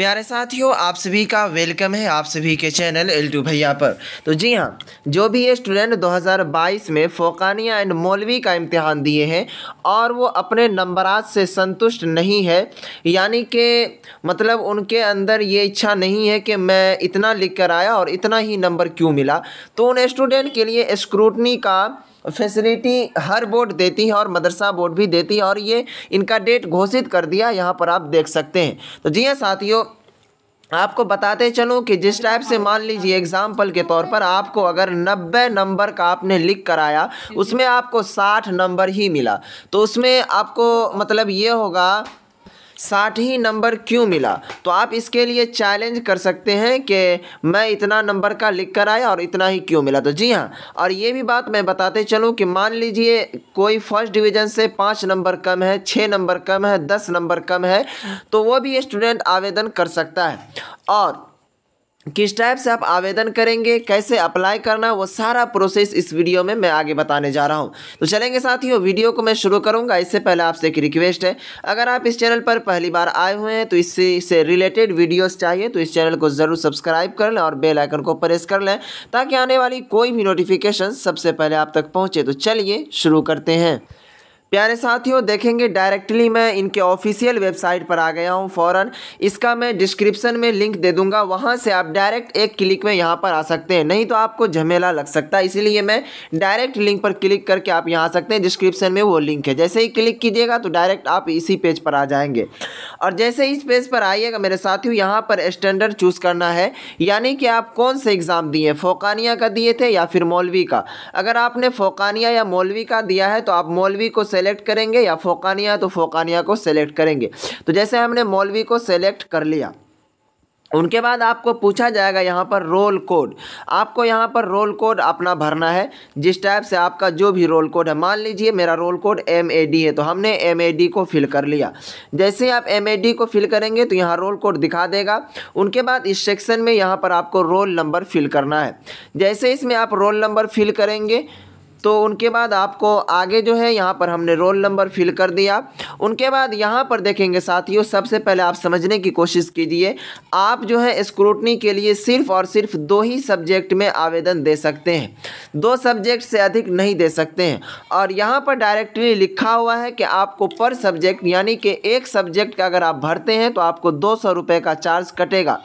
प्यारे साथियों, आप सभी का वेलकम है आप सभी के चैनल एल टू भैया पर। तो जी हाँ जो भी ये स्टूडेंट 2022 में फ़ोकानिया एंड मौलवी का इम्तिहान दिए हैं और वो अपने नंबरात से संतुष्ट नहीं है, यानी कि मतलब उनके अंदर ये इच्छा नहीं है कि मैं इतना लिख कर आया और इतना ही नंबर क्यों मिला तो उन स्टूडेंट के लिए स्क्रूटनी का फैसिलिटी हर बोर्ड देती है और मदरसा बोर्ड भी देती है और ये इनका डेट घोषित कर दिया यहाँ पर आप देख सकते हैं। तो जी हाँ साथियों, आपको बताते चलूँ कि जिस टाइप से मान लीजिए एग्ज़ाम्पल के तौर पर आपको अगर 90 नंबर का आपने लिख कर आया, उसमें आपको 60 नंबर ही मिला। तो उसमें आपको मतलब ये होगा साठ ही नंबर क्यों मिला? तो आप इसके लिए चैलेंज कर सकते हैं कि मैं इतना नंबर का लिख कर आया और इतना ही क्यों मिला? तो जी हाँ और ये भी बात मैं बताते चलूँ कि मान लीजिए कोई फ़र्स्ट डिवीज़न से पाँच नंबर कम है छः नंबर कम है, दस नंबर कम है तो वो भी स्टूडेंट आवेदन कर सकता है। और किस टाइप से आप आवेदन करेंगे, कैसे अप्लाई करना वो सारा प्रोसेस इस वीडियो में मैं आगे बताने जा रहा हूँ। तो चलेंगे साथियों वीडियो को मैं शुरू करूँगा, इससे पहले आपसे एक रिक्वेस्ट है। अगर आप इस चैनल पर पहली बार आए हुए हैं तो इससे इससे रिलेटेड वीडियोस चाहिए तो इस चैनल को ज़रूर सब्सक्राइब कर लें और बेल आइकन को प्रेस कर लें, ताकि आने वाली कोई भी नोटिफिकेशन सबसे पहले आप तक पहुँचे। तो चलिए शुरू करते हैं। प्यारे साथियों, देखेंगे डायरेक्टली मैं इनके ऑफिशियल वेबसाइट पर आ गया हूँ फ़ौरन। इसका मैं डिस्क्रिप्शन में लिंक दे दूँगा, वहाँ से आप डायरेक्ट एक क्लिक में यहाँ पर आ सकते हैं। नहीं तो आपको झमेला लग सकता है, इसीलिए मैं डायरेक्ट लिंक पर क्लिक करके आप यहाँ आ सकते हैं। डिस्क्रिप्शन में वो लिंक है। जैसे ही क्लिक कीजिएगा तो डायरेक्ट आप इसी पेज पर आ जाएँगे। और जैसे इस पेज पर आइएगा, मेरे साथियों, यहाँ पर स्टैंडर्ड चूज़ करना है। यानी कि आप कौन से एग्ज़ाम दिए? फ़ोकानिया का दिए थे या फिर मौलवी का? अगर आपने फ़ोकानिया या मौलवी का दिया है तो आप मौलवी को सेलेक्ट करेंगे या फ़ोकानिया तो फ़ोकानिया को सेलेक्ट करेंगे। तो जैसे हमने मौलवी को सेलेक्ट कर लिया उनके बाद आपको पूछा जाएगा यहाँ पर रोल कोड। आपको यहाँ पर रोल कोड अपना भरना है। जिस टाइप से आपका जो भी रोल कोड है, मान लीजिए मेरा roll code M A D है तो हमने एम ए डी को फिल कर लिया। जैसे ही आप एम ए डी को फिल करेंगे तो यहाँ रोल कोड दिखा देगा। उनके बाद इस सेक्शन में यहाँ पर आपको रोल नंबर फिल करना है। जैसे इसमें आप रोल नंबर फिल करेंगे तो उनके बाद आपको आगे जो है, यहाँ पर हमने रोल नंबर फिल कर दिया। उनके बाद यहाँ पर देखेंगे साथियों, सबसे पहले आप समझने की कोशिश कीजिए, आप जो है स्क्रूटनी के लिए सिर्फ़ और सिर्फ़ दो ही सब्जेक्ट में आवेदन दे सकते हैं। दो सब्जेक्ट से अधिक नहीं दे सकते हैं। और यहाँ पर डायरेक्टली लिखा हुआ है कि आपको पर सब्जेक्ट यानी कि एक सब्जेक्ट का अगर आप भरते हैं तो आपको दो सौ रुपये का चार्ज कटेगा।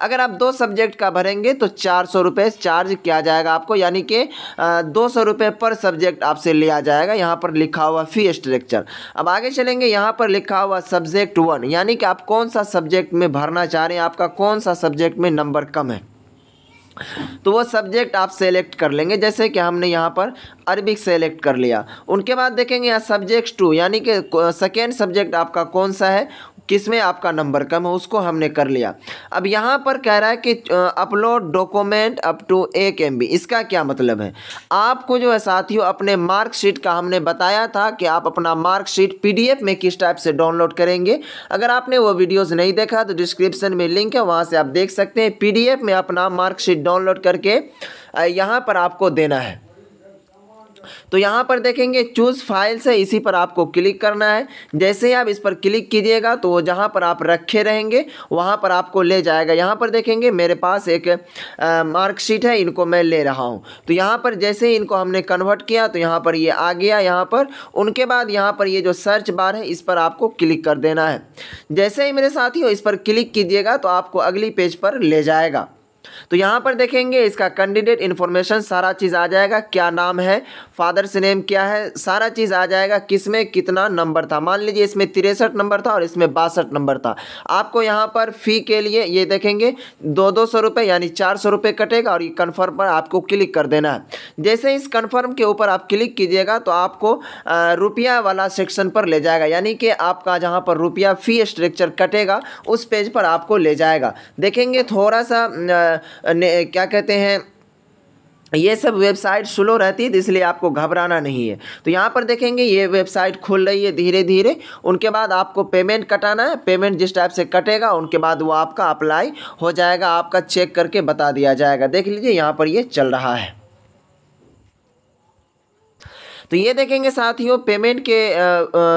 अगर आप दो सब्जेक्ट का भरेंगे तो चार सौ रुपये चार्ज किया जाएगा आपको, यानी कि दो सौ रुपये पर सब्जेक्ट आपसे लिया जाएगा, यहाँ पर लिखा हुआ फ़ी स्ट्रक्चर अब आगे चलेंगे, यहाँ पर लिखा हुआ सब्जेक्ट वन यानी कि आप कौन सा सब्जेक्ट में भरना चाह रहे हैं, आपका कौन सा सब्जेक्ट में नंबर कम है? तो वो सब्जेक्ट आप सेलेक्ट कर लेंगे, जैसे कि हमने यहाँ पर अरबिक सेलेक्ट कर लिया। उनके बाद देखेंगे यहाँ सब्जेक्ट टू यानी कि सेकेंड सब्जेक्ट आपका कौन सा है किसमें आपका नंबर कम है, उसको हमने कर लिया। अब यहाँ पर कह रहा है कि अपलोड डॉक्यूमेंट अप टू एक एम इसका क्या मतलब है? आपको जो है साथियों, अपने मार्कशीट का हमने बताया था कि आप अपना मार्कशीट पीडीएफ में किस टाइप से डाउनलोड करेंगे। अगर आपने वो वीडियोज़ नहीं देखा तो डिस्क्रिप्शन में लिंक है, वहाँ से आप देख सकते हैं। पीडीएफ में अपना मार्कशीट डाउनलोड करके यहाँ पर आपको देना है। तो यहाँ पर देखेंगे चूज़ फ़ाइल से इसी पर आपको क्लिक करना है। जैसे ही आप इस पर क्लिक कीजिएगा तो जहाँ पर आप रखे रहेंगे, वहाँ पर आपको ले जाएगा। यहाँ पर देखेंगे, मेरे पास एक मार्कशीट है, इनको मैं ले रहा हूँ। तो यहाँ पर जैसे ही इनको हमने कन्वर्ट किया तो यहाँ पर ये यह आ गया यहाँ पर। उनके बाद यहाँ पर ये यह जो सर्च बार है, इस पर आपको क्लिक कर देना है। जैसे ही मेरे साथी हो इस पर क्लिक कीजिएगा तो आपको अगली पेज पर ले जाएगा। तो यहाँ पर देखेंगे इसका कैंडिडेट इन्फॉर्मेशन सारा चीज़ आ जाएगा। क्या नाम है? फादर्स नेम क्या है? सारा चीज़ आ जाएगा। किसमें कितना नंबर था? मान लीजिए इसमें तिरसठ नंबर था और इसमें बासठ नंबर था। आपको यहाँ पर फ़ी के लिए ये देखेंगे, दो दो सौ रुपये यानी चार सौ रुपये कटेगा और ये कन्फर्म पर आपको क्लिक कर देना है। जैसे इस कन्फर्म के ऊपर आप क्लिक कीजिएगा तो आपको रुपया वाला सेक्शन पर ले जाएगा। यानी कि आपका जहाँ पर रुपया फ़ी स्ट्रक्चर कटेगा, उस पेज पर आपको ले जाएगा। देखेंगे थोड़ा सा क्या कहते हैं, ये सब वेबसाइट स्लो रहती है, इसलिए आपको घबराना नहीं है। तो यहाँ पर देखेंगे, ये वेबसाइट खुल रही है धीरे धीरे उनके बाद आपको पेमेंट कटाना है। पेमेंट जिस टाइप से कटेगा, उनके बाद वो आपका अप्लाई हो जाएगा, आपका चेक करके बता दिया जाएगा। देख लीजिए, यहाँ पर ये चल रहा है। तो ये देखेंगे साथियों, पेमेंट के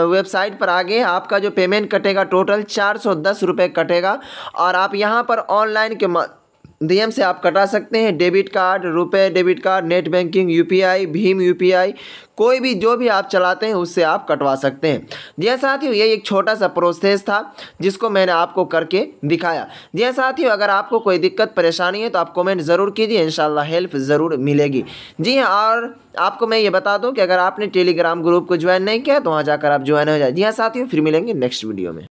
वेबसाइट पर आगे आपका जो पेमेंट कटेगा, टोटल चार सौ कटेगा। और आप यहाँ पर ऑनलाइन के माध्यम से आप कटा सकते हैं। Debit card, RuPay debit card, net banking, UPI, Bhim UPI, कोई भी जो भी आप चलाते हैं, उससे आप कटवा सकते हैं। जी हाँ साथियों, ये एक छोटा सा प्रोसेस था, जिसको मैंने आपको करके दिखाया। जी हाँ साथियों, अगर आपको कोई दिक्कत, परेशानी है तो आप कमेंट ज़रूर कीजिए, इंशाल्लाह हेल्प ज़रूर मिलेगी। जी हाँ और आपको मैं ये बता दूँ कि अगर आपने टेलीग्राम ग्रुप को ज्वाइन नहीं किया तो वहाँ जाकर आप ज्वाइन हो जाए। जी हाँ साथियों, फिर मिलेंगे नेक्स्ट वीडियो में।